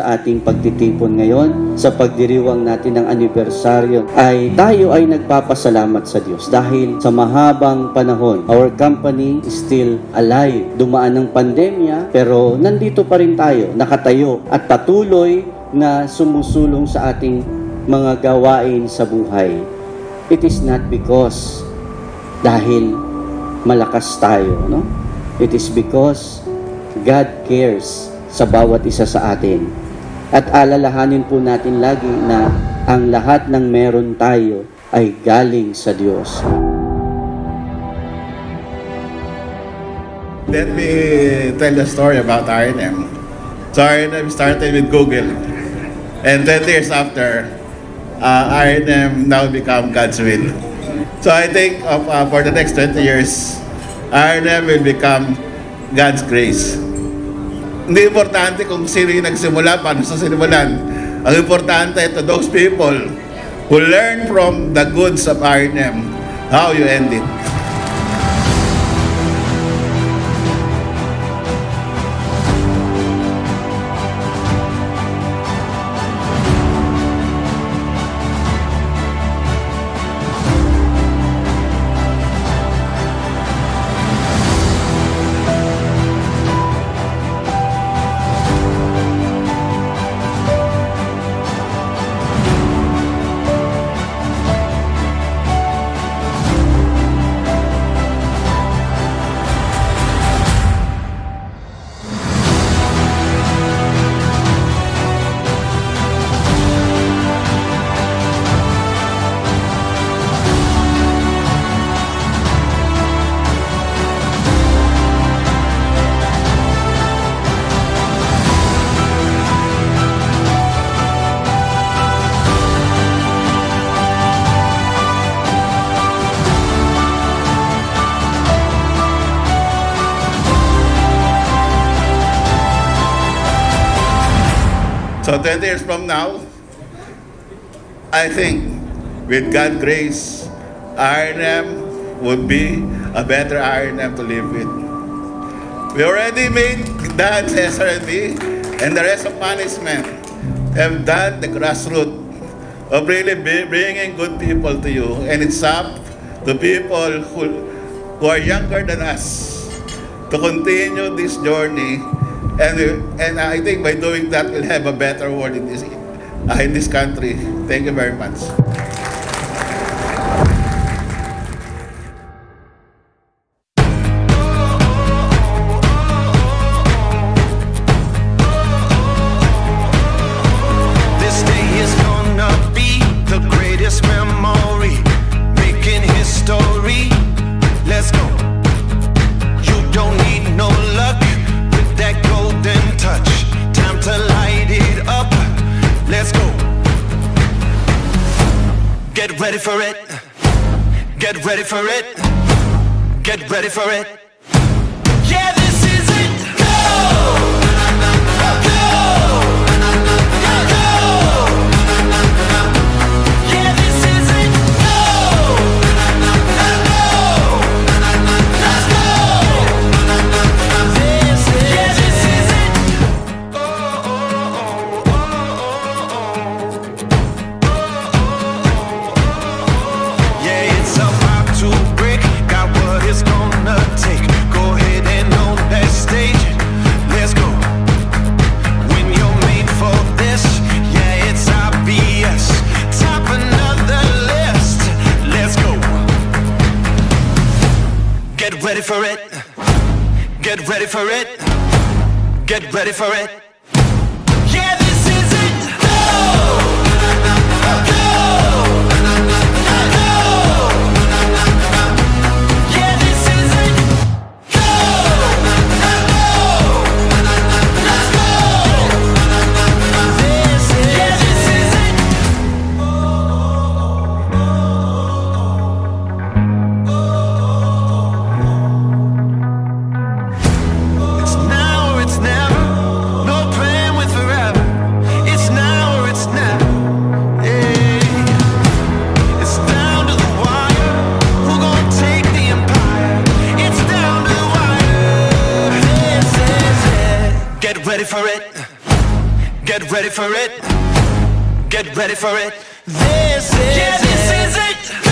sa ating pagtitipon ngayon, sa pagdiriwang natin ng anibersaryo, ay tayo ay nagpapasalamat sa Diyos dahil sa mahabang panahon, our company is still alive. Dumaan ng pandemya, pero nandito pa rin tayo, nakatayo at patuloy na sumusulong sa ating mga gawain sa buhay. It is not because dahil malakas tayo, no? It is because God cares sa bawat isa sa atin. At alalahanin po natin lagi na ang lahat ng meron tayo ay galing sa Diyos. Let me tell the story about R&M. So R&M started with Google. And 20 years after, uh, R&M now become God's will. So I think of, uh, for the next 20 years, R&M will become God's grace. Hindi importante kung sino yung nagsimula, paano sa sinimulan. Ang importante to those people who learn from the goods of R&M, how you end it. So 20 years from now, I think with God's grace, R&M would be a better R&M to live with. We already made that SRB and the rest of management have done the grassroots of really bringing good people to you. And it's up to people who, who are younger than us to continue this journey. And, and I think by doing that, we'll have a better world in this, uh, in this country. Thank you very much. This day is gonna be the greatest memory, making history. Let's go. Get ready for it. Get ready for it. Get ready for it. For it. Get ready for it. Get ready for it. Get ready for it. Get ready for it. This is yeah, this it. is it.